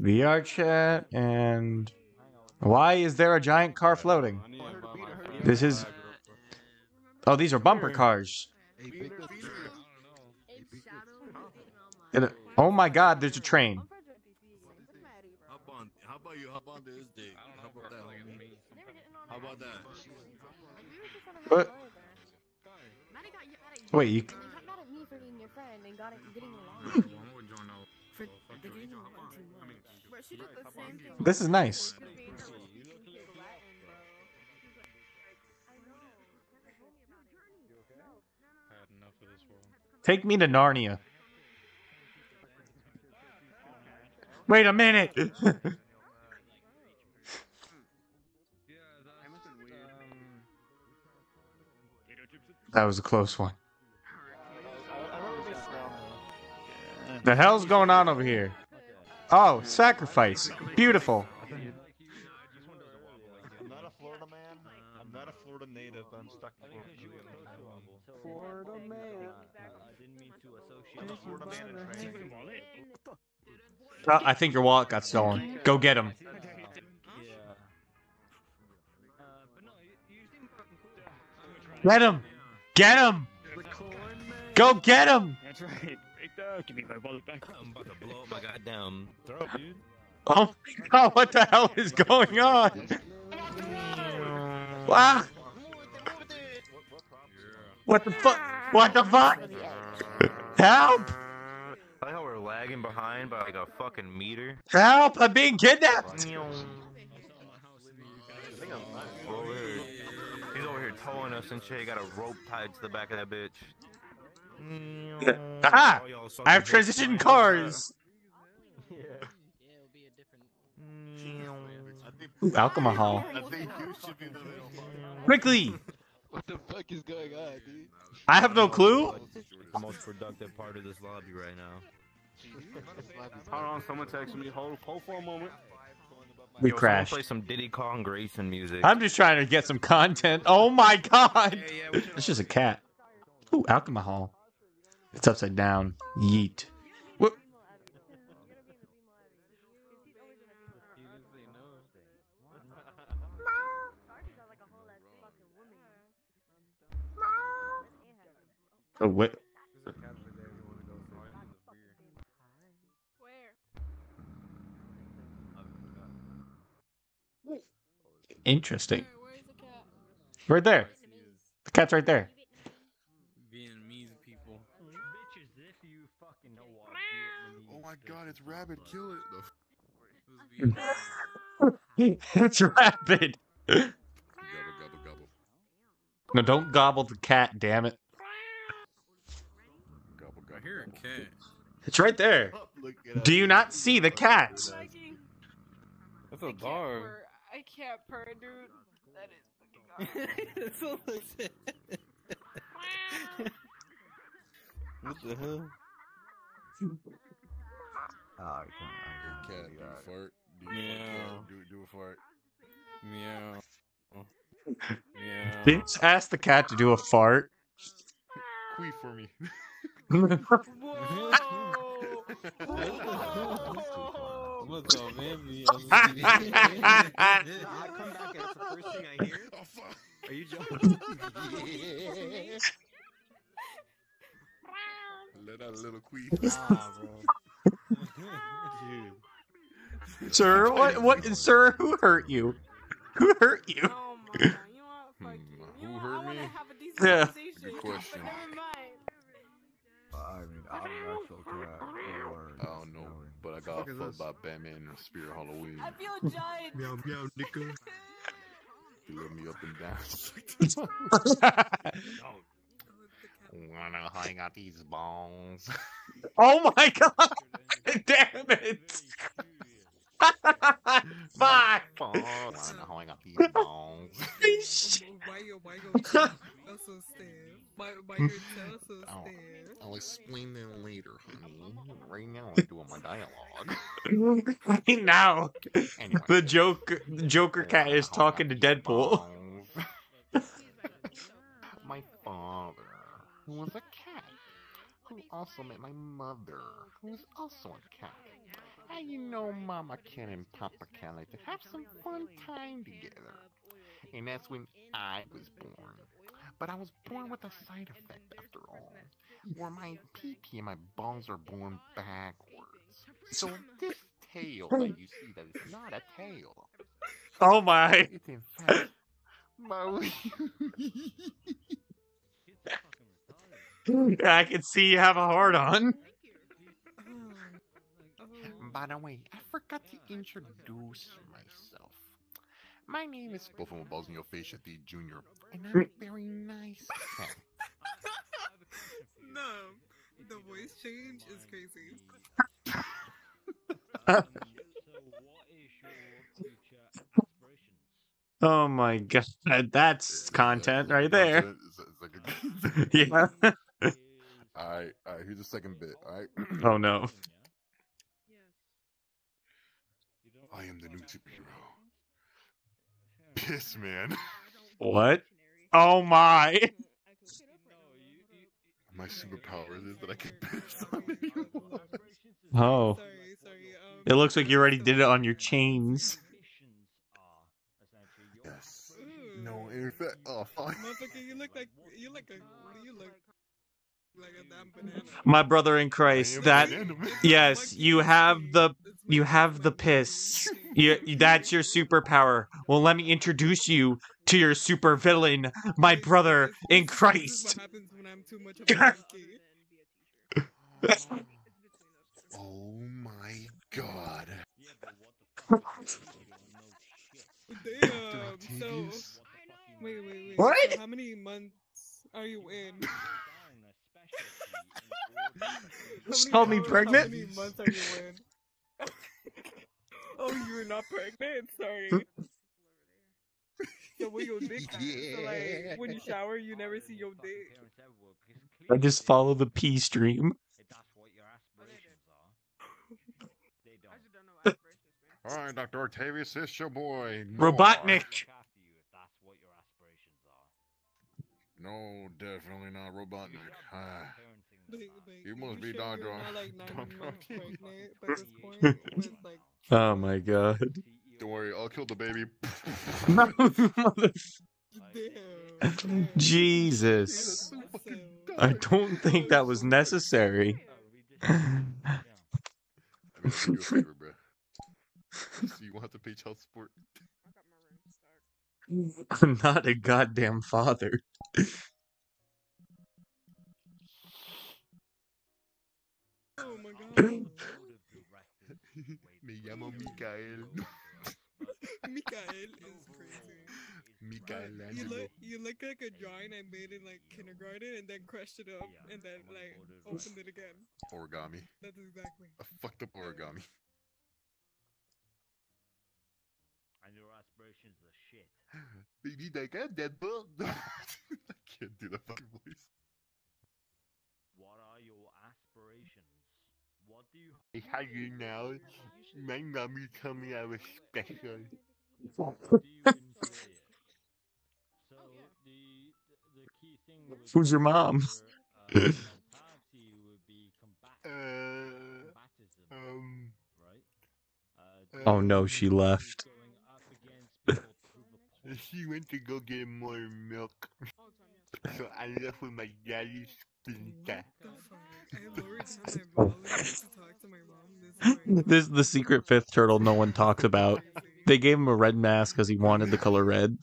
VR chat and why is there a giant car floating? This is oh these are bumper cars. And, oh my God, there's a train. Hop on. You hop on this dick? How about that, homie? How about that? What? Wait, you this is nice. Take me to Narnia. Wait a minute. that was a close one. The hell's going on over here? Oh, sacrifice. Beautiful. I'm not a Florida man. I'm not a Florida native. I'm stuck in Florida. Florida man. I'm a Florida man in training. Oh, I think your wallet got stolen. Go get him. Get him! Get him! Go get him! That's right. Victor, give me my wallet back. I'm about to blow up my goddamn throat, dude. Oh my god, what the hell is going on? Wow! What the fuck? What the fuck? Help! I like how we're lagging behind by like a fucking meter. Help! I'm being kidnapped! He's over here towing us and shit. He got a rope tied to the back of that bitch. Mm. Aha! Oh, I have sucking dick. transitioned cars! Mm. Ooh, alcohol. I think you should be the Quickly! What the fuck is going on, dude? I have no clue. The most productive part of this lobby right now. Hold on, someone texted me. Hold, hold for a moment. We Yo, crashed. Play some Diddy Kong Racing music. I'm just trying to get some content. Oh my god! Yeah, yeah, It's just a cat. Ooh, alcohol. It's upside down. Yeet. What? Oh, what? Interesting. Right there. The cat's right there. Vietnamese people. Oh my god, it's rabbit. Kill it. It's rabid. gobble, gobble, gobble. No, don't gobble the cat, damn it. Gobble, I hear a cat. It's right there. Do you not see the cat? That's a dog. I can't purr, dude. That is That's what I said. What the hell? Oh, I can't. Oh, I Cat, can't do do a that. fart. Do, Meow. do, do a fart. Meow. Meow. Bitch asked the cat to do a fart. Queef for me. What's up, man? Me, I come back and it's the first thing I hear. Oh. Are you joking? Let out a little queef. Nah, bro. Dude. sir, what? What? Sir, who hurt you? Who hurt you? Oh my, you want fuck Hmm, you. who hurt me? have a decent Yeah. Good question. I mean, I'm an actual cat. I don't know, but I got fucked by Batman and Spirit Halloween. I feel judged. Meow meow nigga. He let me up and down. Wanna hang out these bones? oh my god! Damn it! Fuck! Wanna hang out these bones? Why you, why you tell so stiff? Why, why you so Oh. I'll explain that later, honey. Right now I'm doing my dialogue. right now, Anyway. the Joker, the Joker cat is talking to Deadpool. my father, who was a cat, who also met my mother, who is also a cat. How you know Mama Ken and Papa Ken like to have some fun time together? And that's when I was born. But I was born with a side effect after all, where my pee pee and my balls are born backwards. So this tail that you see that is not a tail. Oh my. It's in fact my I can see you have a heart on. Um, by the way, I forgot to introduce myself. My name is Buffalo Balls in Your Face at the Junior, and I'm a mm. very nice man. No, the voice change is crazy. Oh my god, that's content right there. Yeah. Alright, alright, here's the second bit, alright? Oh no. I am the new superhero. Piss man. What? Oh my. My superpower is that I can piss on anyone. Oh. Sorry, sorry. Um, It looks like you already did it on your chains. Yes. No, in fact, oh fuck. Motherfucker, you look like you look a you look like a damn banana. My brother in Christ, that yes, you have the you have the piss. You, that's your superpower. Well, let me introduce you to your super villain, my brother in Christ. what happens when I'm too much of a monkey. Oh my god. Damn. So wait, wait, wait. What? So how many months are you in? How Just many- called me pregnant? How many months are you in? oh, you're not pregnant. Sorry. so where your dick at? So like when you shower, you never see your dick. I just follow the P stream. Alright, Dr. Octavius, it's your boy. Robotnik. No, definitely not Robotnik. Ah, But, but You must be sure Don you're John. like nine Don months John. pregnant by this point. With, like, Oh my god. don't worry, I'll kill the baby. No, mother- damn. damn. Jesus. I don't think that was necessary. I'm gonna do you a favor, bro. So you won't have to pay child support. I'm not a goddamn father. Oh my god. Me llamo Mikael. Mikael is crazy. Mikael You Angelo. look, you look like a drawing I made in like kindergarten and then crushed it up and then like opened it again. Origami. That's exactly. A fucked up origami. And your aspirations are shit. Baby, like I'm dead bug. I can't do the fucking voice. What do you How you know? My mommy told me I was special. what do you enjoy it? So the the key thing with Who's your mom? uh, would be combat Uh, um, right? Uh, Oh no, she left. going up against people to prove a point. she went to go get more milk. So I left with my daddy's splinter. The fuck? I lowered down my volume to talk to my mom. This is like This is the secret fifth turtle no one talks about. They gave him a red mask because he wanted the color red.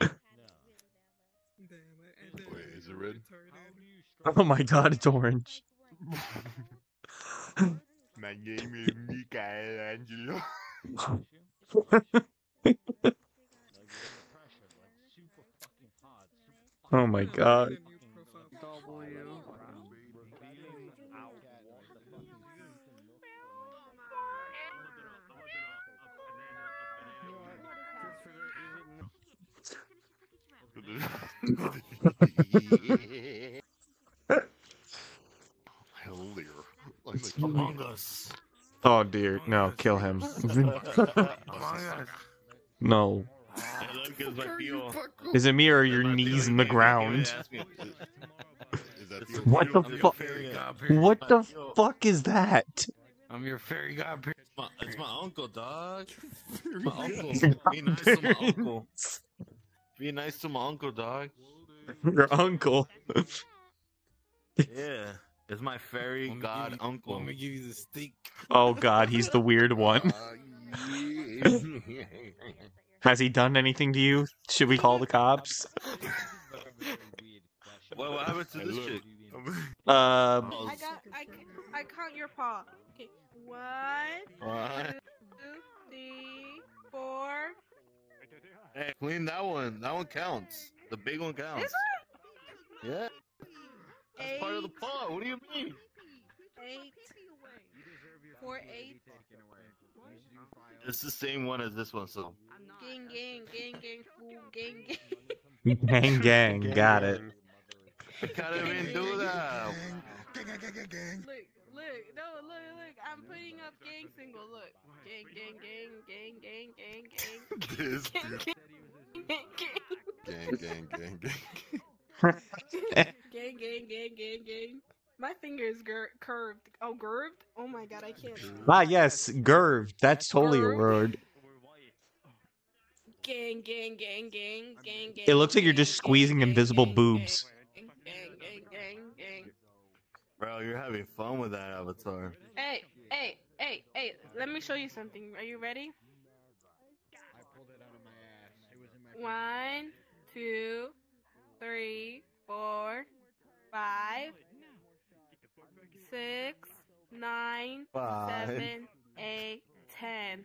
Damn, I, I did Wait, is it red? Oh my god, it's orange. my name is Mikael Angelo. Like, you're under pressure, like, super fucking hard, super Oh my No, I god. made a new profile picture. revealing out what the fucking person looks Hell there. I'm like, Among Us. Oh dear, no, kill him. no. Is it me or your knees in the ground? Is that the What the fuck? What the fuck is that? I'm your fairy godparent. my, it's my uncle, dog. My uncle. Be nice to my uncle. Be nice to my uncle, dog. Your uncle. Yeah. It's my fairy god you- uncle. Let me give you the steak? Oh god, he's the weird one. Has he done anything to you? Should we call the cops? What, what happened to Hey, this look. chick? Um, I got. I, I count your paw. Okay. One, What? two, three, four. Hey, clean that one. That one counts. The big one counts. This Yeah. That's part of the Eight. paw. What do you mean? Eight. Four, eight. It's the same one as this one, so. Gang, gang, gang, gang, fool, gang, gang. gang, gang, got it. I can't even do that. Look, look, no, look, look. I'm putting up gang single. Look, gang, gang, gang, gang, gang, gang, gang. This Gang, dude. gang, gang, Gang, gang, gang, gang. gang, gang, gang, gang, gang. My finger is curved. Oh, curved? Oh my god, I can't. Ah, yes, curved. That's totally a word. Gang, gang, gang, gang, gang, gang. It looks like you're just squeezing invisible boobs. Gang, gang, gang, gang, gang. Bro, you're having fun with that avatar. Hey, hey, hey, hey. Let me show you something. Are you ready? One, two, three, four, five, six, nine, Five. seven, eight, ten.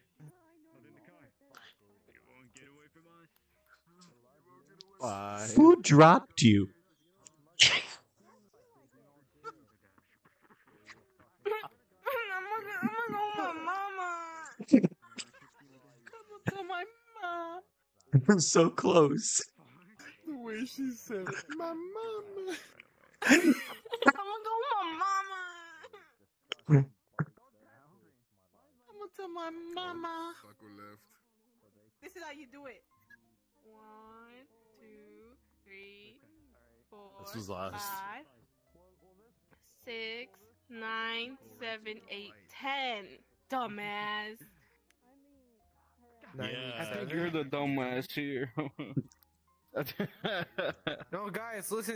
Five. Who dropped you? I'm gonna, I'm gonna go with my mama. I'm gonna tell my mom. so close. The way she said, "My mama." I'm gonna go my mama. I'm gonna tell my mama. Fucker left. This is how you do it. One, two, three, four, This was last. five, six, nine, seven, eight, ten. Dumbass. Yeah. I think you're the dumbass here. No, guys, listen.